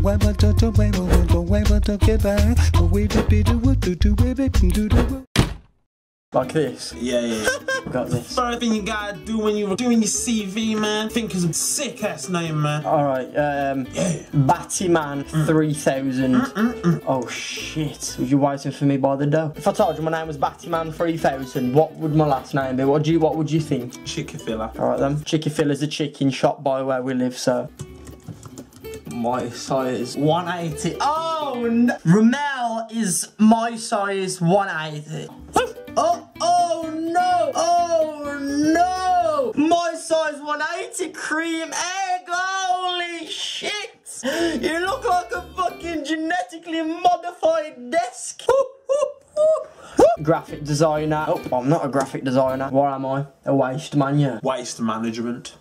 whatever to to whatever to whatever to get back. We do be do what do do baby do do. Like this. Yeah, yeah. yeah. Got this. First thing you gotta do when you're doing your CV, man, think of a sick ass name, man. Alright, um, Yeah. Battyman mm. 3000. Mm, mm, oh shit. Was you waiting for me by the door? If I told you my name was Battyman 3000, what would my last name be? What do you, what would you think? Chicky filler. Alright then. Chicky Filla's a chicken shop by where we live, so. My size 180. Oh, no. Romell is my size 180. Oh, oh no! Oh no! My size 180 cream egg! Holy shit! You look like a fucking genetically modified desk! graphic designer. Oh, I'm not a graphic designer. What am I? A waste man, yeah. Waste management.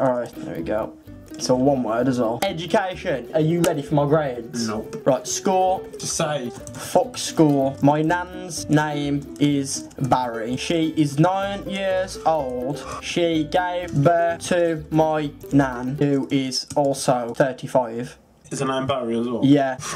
Alright, there we go. So one word as well. Education. Are you ready for my grades? Nope. Right, score. Just say, Fuck score. My nan's name is Barry. She is nine years old. She gave birth to my nan, who is also 35. is a name Barry as well? Yeah.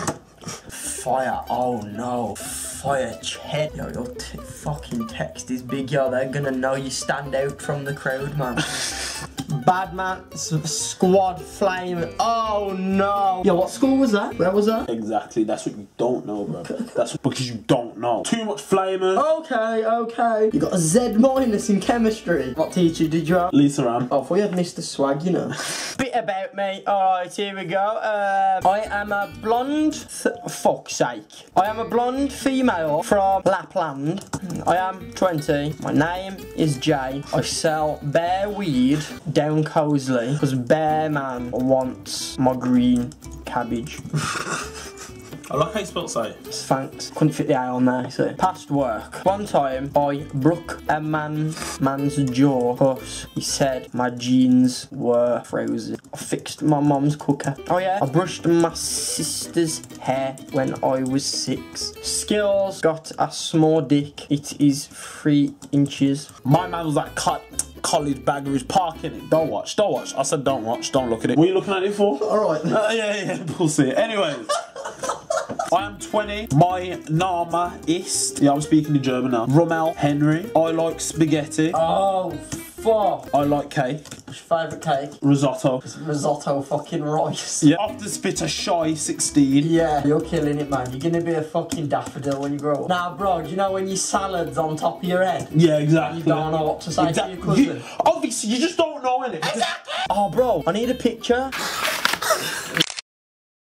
Fire. Oh no. Fire chat. Yo, your t- fucking text is big, yo. They're gonna know you stand out from the crowd, man. Bad man, s- squad flame. Oh no. Yo, what school was that? Where was that? Exactly, that's what you don't know, bro. That's because you don't know. Too much flamers. Okay, okay. You got a Z minus in chemistry. What teacher did you have? Lisa Ram. Oh, I thought you had Mr. Swag, you know. Bit about me. Alright, here we go. Um, I am a blonde. Th- fuck's sake. I am a blonde female from Lapland. I am 20. My name is Jay. I sell bear weed down Cosley because Bear Man wants my green cabbage. I like how you spelled say. Thanks. Couldn't fit the A on there, so. Past work. One time, I broke a man, man's jaw because he said my jeans were frozen. I fixed my mum's cooker. Oh yeah, I brushed my sister's hair when I was six. Skills got a small dick. It is three inches. My man was like, cut. College baggeries parking it. Don't watch, don't watch. I said don't watch, don't look at it. What are you looking at it for? Alright. Uh, yeah, yeah, bullshit. Anyways. I am 20. My Nama ist. Yeah, I'm speaking in German now. Romell Henry. I like spaghetti. Oh, fuck. I like cake. What's your favourite cake? Risotto. Risotto fucking rice. Yeah. After spit a shy 16. Yeah, you're killing it, man. You're gonna be a fucking daffodil when you grow up. Now, bro, do you know when your salad's on top of your head? Yeah, exactly. You don't know what to say to your cousin. You- obviously, you just don't know it. Oh, bro, I need a picture.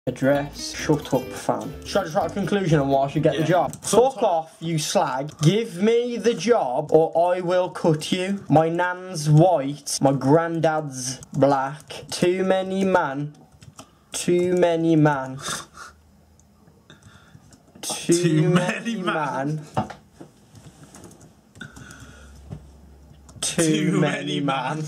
Address. Shut up, fan. Should I just write a conclusion on why I should get the job? Fuck off, you slag. Give me the job or I will cut you. My nan's white, my granddad's black. Too many man. Too many man. Too, Too many, many man. man. Too, many man.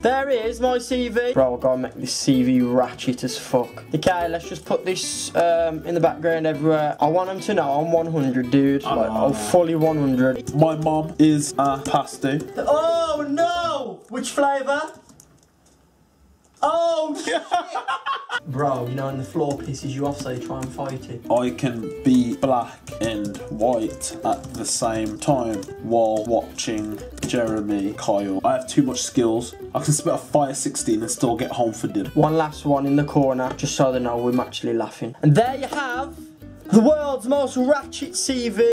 There is my CV. Bro, I gotta make this CV ratchet as fuck. Okay, let's just put this um, in the background everywhere. I want them to know I'm 100, dude. Like. I'm fully 100. My mom is a pasty. Oh no! Which flavour? Oh shit! Bro, you know, when the floor pisses you off, so you try and fight it. I can be black and white at the same time while watching Jeremy Kyle. I have too much skills. I can spit a fire 16 and still get home for dinner. One last one in the corner, just so they know we're actually laughing. And there you have the world's most ratchet CV.